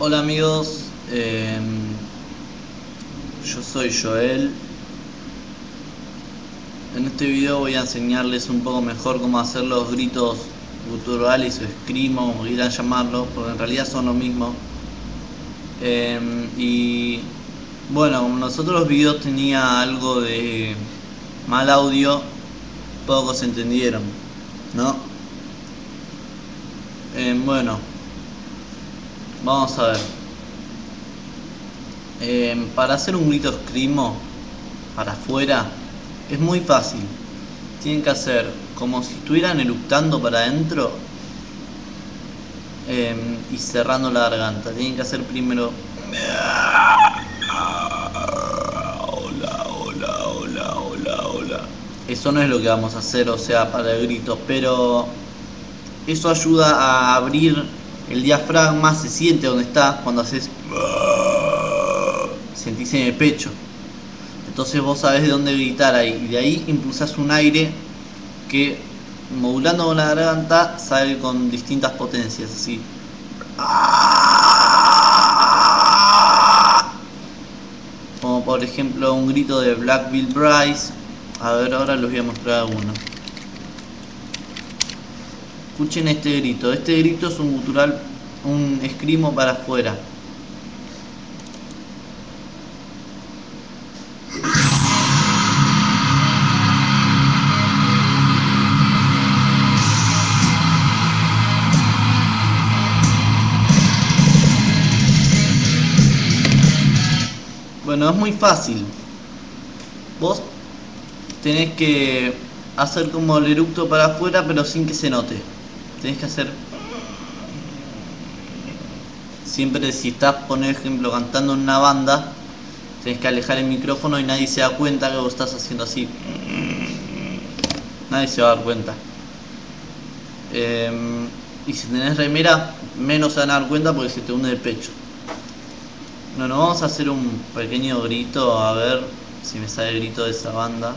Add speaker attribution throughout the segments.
Speaker 1: Hola amigos, eh, yo soy Joel. En este video voy a enseñarles un poco mejor cómo hacer los gritos guturales o escrimo, como quieran llamarlo, porque en realidad son lo mismo. Eh, y bueno, como nosotros los videos tenía algo de mal audio, pocos entendieron, ¿no? Eh, bueno, vamos a ver. Eh, para hacer un grito escrimo para afuera es muy fácil. Tienen que hacer como si estuvieran eructando para adentro eh, y cerrando la garganta. Tienen que hacer primero. Hola, hola, hola, hola, hola. Eso no es lo que vamos a hacer, o sea, para el grito, pero eso ayuda a abrir el diafragma, se siente donde está cuando haces. Sentís en el pecho. Entonces vos sabés de dónde gritar ahí. Y de ahí impulsás un aire que, modulando con la garganta, sale con distintas potencias, así. Como por ejemplo un grito de Black Bill Bryce. A ver, ahora les voy a mostrar alguno. Escuchen este grito. Este grito es un gutural, un escrimo para afuera. Bueno, es muy fácil. Vos tenés que hacer como el eructo para afuera, pero sin que se note. Tenés que hacer. Siempre, si estás, por ejemplo, cantando en una banda, tenés que alejar el micrófono y nadie se da cuenta que vos estás haciendo así. Nadie se va a dar cuenta. Eh, y si tenés remera, menos se van a dar cuenta porque se te hunde el pecho. Bueno, vamos a hacer un pequeño grito, a ver si me sale el grito de esa banda.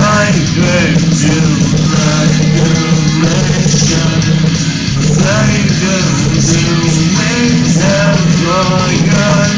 Speaker 2: Thank you.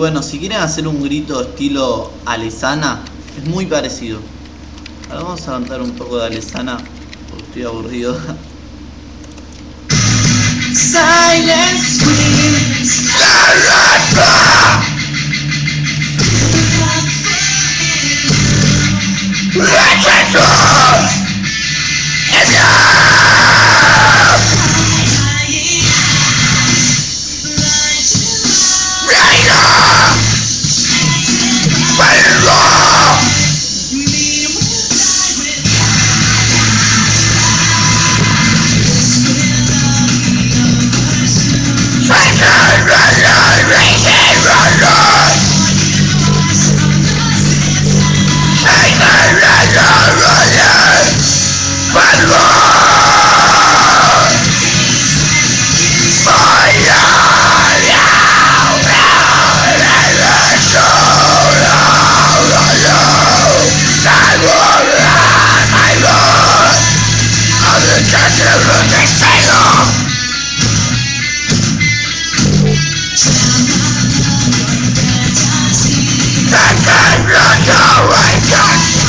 Speaker 1: Bueno, si quieren hacer un grito estilo Alesana, es muy parecido. Ahora vamos a cantar un poco de Alesana, porque estoy aburrido.
Speaker 3: Silent screams. No, I can't!